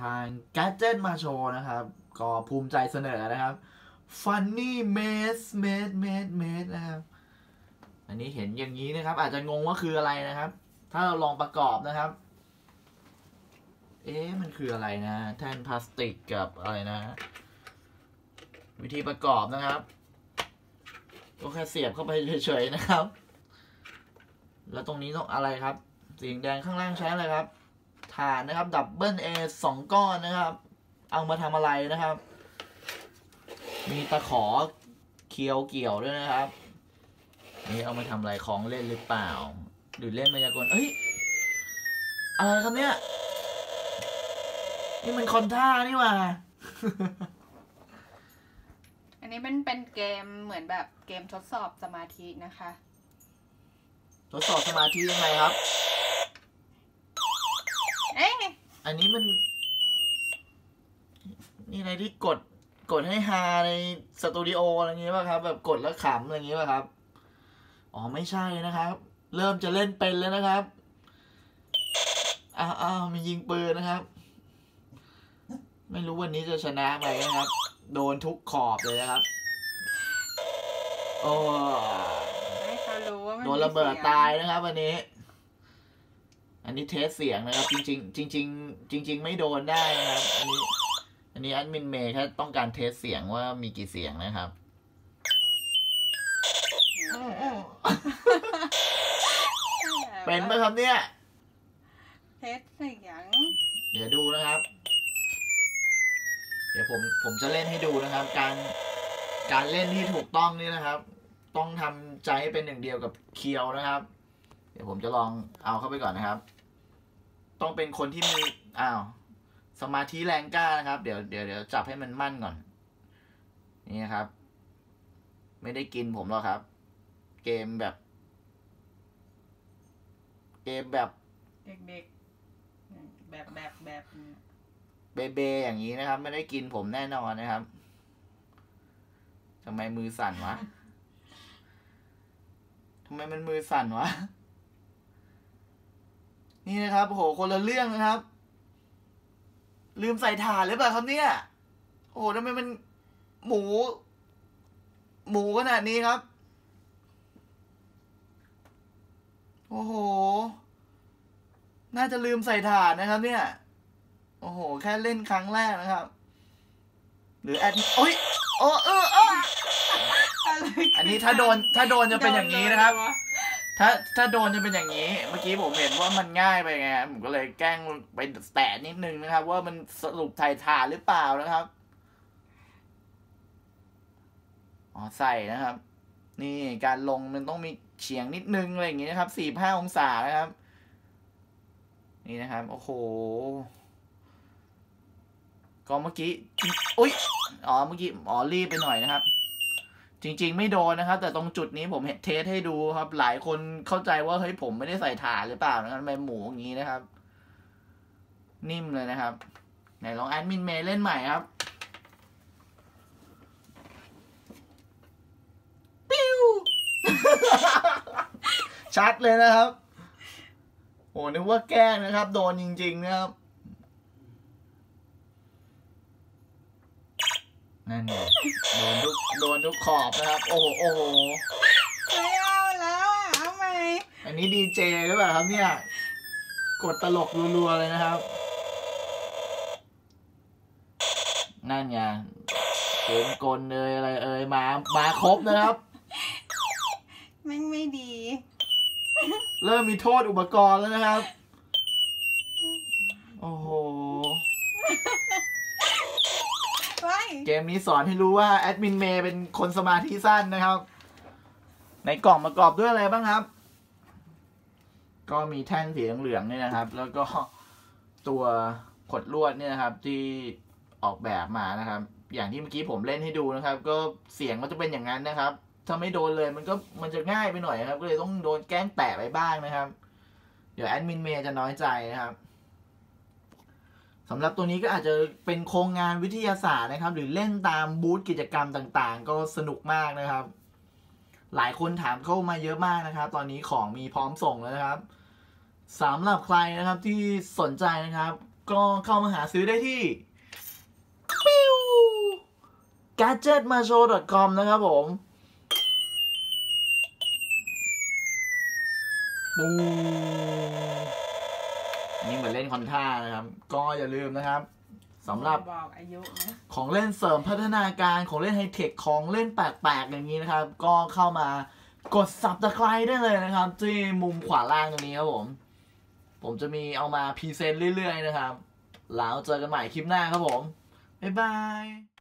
ทาง Gadget มาโชว์นะครับ ก็ภูมิใจเสนอนะครับ Funny Maze Maze Maze Maze นะครับ อันนี้เห็นอย่างนี้นะครับ อาจจะงงว่าคืออะไรนะครับ ถ้าเราลองประกอบนะครับ เอ๊ะมันคืออะไรนะ แท่นพลาสติกกับอะไรนะ วิธีประกอบนะครับก็แค่เสียบเข้าไปเฉยๆนะครับ แล้วตรงนี้ต้องอะไรครับสีแดงข้างล่างใช้อะไรครับ ฐานนะครับ double A สองก้อนนะครับ เอามาทำอะไรนะครับ มีตะขอเคียวเกี่ยวด้วยนะครับ นี่เอามาทำอะไรของเล่นหรือเปล่า หรือเล่นมายากลเอ้ยอะไรครับเนี่ย นี่มันคอนท่านี่หว่าอันนี้มันเป็นเกมเหมือนแบบเกมทดสอบสมาธินะคะ ทดสอบสมาธิยังไงครับ เอ๊ะอันนี้มัน นี่อะไรที่กด กดให้ฮาในสตูดิโออะไรอย่างงี้ป่ะครับ แบบกดแล้วขำอะไรอย่างงี้ป่ะครับ อ๋อไม่ใช่นะครับ เริ่มจะเล่นเป็นแล้วนะครับ อ้าวอ้าวมียิงปืนนะครับ ไม่รู้วันนี้จะชนะไหมนะครับ โดนทุกขอบเลยนะครับ โอ้ให้เขารู้ว่ามันโดนระเบิดมีสีงตายนะครับวันนี้ อันนี้ test เสียงนะครับ จริงๆจริงๆจริง ๆ ไม่โดนได้นะครับ อันนี้ อันนี้แอดมินเมย์แค่ต้องการ test เสียงว่ามีกี่เสียงนะครับเป็นไหมครับเนี่ย test เสียง เดี๋ยวดูนะครับ เดี๋ยวผมผมจะเล่นให้ดูนะครับ การการเล่นที่ถูกต้องนี่นะครับ ต้องทำใจให้เป็นหนึ่งเดียวกับเคียวนะครับ เดี๋ยวผมจะลองเอาเข้าไปก่อนนะครับ ต้องเป็นคนที่มีอ้าวสมาธิแรงกล้านะครับ เดี๋ยวเดี๋ยวเดี๋ยวจับให้มันมั่นก่อน นี่นะครับ ไม่ได้กินผมหรอกครับ เกมแบบ เกมแบบเด็กๆแบบแบบแบบเบเบอย่างนี้นะครับ ไม่ได้กินผมแน่นอนนะครับทำไมมือสั่นวะทำไมมันมือสั่นวะ นี่นะครับโหคนละเรื่องนะครับ ลืมใส่ถ่านหรือเปล่าครับเนี่ย โอ้โหทำไมมันหมู หมูขนาดนี้ครับ โอ้โห น่าจะลืมใส่ถ่านนะครับ เนี่ย โอ้โห แค่เล่นครั้งแรกนะครับ หรือแอดโอ้ยโอ้เออเอออันนี้ถ้าโดนถ้าโดนจะเป็นอย่างนี้นะครับ ถ้าถ้าโดนจะเป็นอย่างนี้ เมื่อกี้ผมเห็นว่ามันง่ายไปไง ผมก็เลยแกล้งไปแตะนิดนึงนะครับ ว่ามันสรุปไทยถ่านหรือเปล่านะครับ อ๋อใส่นะครับ นี่การลงมันต้องมีเฉียงนิดนึงอะไรอย่างงี้นะครับสี่ห้าองศานะครับ นี่นะครับ โอ้โห ก็เมื่อกี้อุ้ยอ๋อเมื่อกี้อ๋อรีบไปหน่อยนะครับ จริง ๆ ไม่โดนนะครับ แต่ตรงจุดนี้ผมเห็นเทสให้ดูครับ หลายคนเข้าใจว่าเฮ้ยผมไม่ได้ใส่ถ่านหรือเปล่านะครับทำไมหมูอย่างนี้นะครับ นิ่มเลยนะครับไหนลองแอดมินเมย์เล่นใหม่ครับปิ้วชัดเลยนะครับโอ้นึกว่าแกล้งนะครับ โดนจริง ๆ นะครับ นั่นไงโดนทุกโดนทุกขอบนะครับ โอ้โหโอ้โหไม่เอาแล้วอะเอาไหมอันนี้ดีเจหรือเปล่าครับเนี่ย กดตลกรัวๆเลยนะครับ นั่นไงเกมกลเอยอะไรเอ่ยมามาครบนะครับแม่งไม่ดี เริ่มมีโทษอุปกรณ์แล้วนะครับ โอ้โห ไว้ เกมนี้สอนให้รู้ว่าแอดมินเมย์เป็นคนสมาธิสั้นนะครับ ในกล่องประกอบด้วยอะไรบ้างครับ ก็มีแท่งสีเหลืองๆเนี่ยนะครับ แล้วก็ตัวขดลวดเนี่ยนะครับ ที่ออกแบบมานะครับ อย่างที่เมื่อกี้ผมเล่นให้ดูนะครับ ก็เสียงมันจะเป็นอย่างนั้นนะครับ ถ้าไม่โดนเลยมันก็มันจะง่ายไปหน่อยครับ ก็เลยต้องโดนแกล้งแตะไปบ้างนะครับ เดี๋ยวแอดมินเมย์จะน้อยใจนะครับ สำหรับตัวนี้ก็อาจจะเป็นโครงงานวิทยาศาสตร์นะครับ หรือเล่นตามบูธกิจกรรมต่างๆ ก็สนุกมากนะครับ หลายคนถามเข้ามาเยอะมากนะครับ ตอนนี้ของมีพร้อมส่งแล้วนะครับสำหรับใครนะครับที่สนใจนะครับ ก็เข้ามาหาซื้อได้ที่ปิว gadgetmajo.com นะครับผมปู นี้เหมือนเล่นคอนท่านะครับ ก็อย่าลืมนะครับสำหรับบอกอายุนะของเล่นเสริมพัฒนาการของเล่นไฮเทคของเล่นแปลกๆอย่างนี้นะครับ ก็เข้ามากด subscribe ได้เลยนะครับ ที่มุมขวาล่างตรงนี้ครับผม ผมจะมีเอามา present เรื่อยๆนะครับ แล้วเจอกันใหม่คลิปหน้าครับผม บ๊ายบาย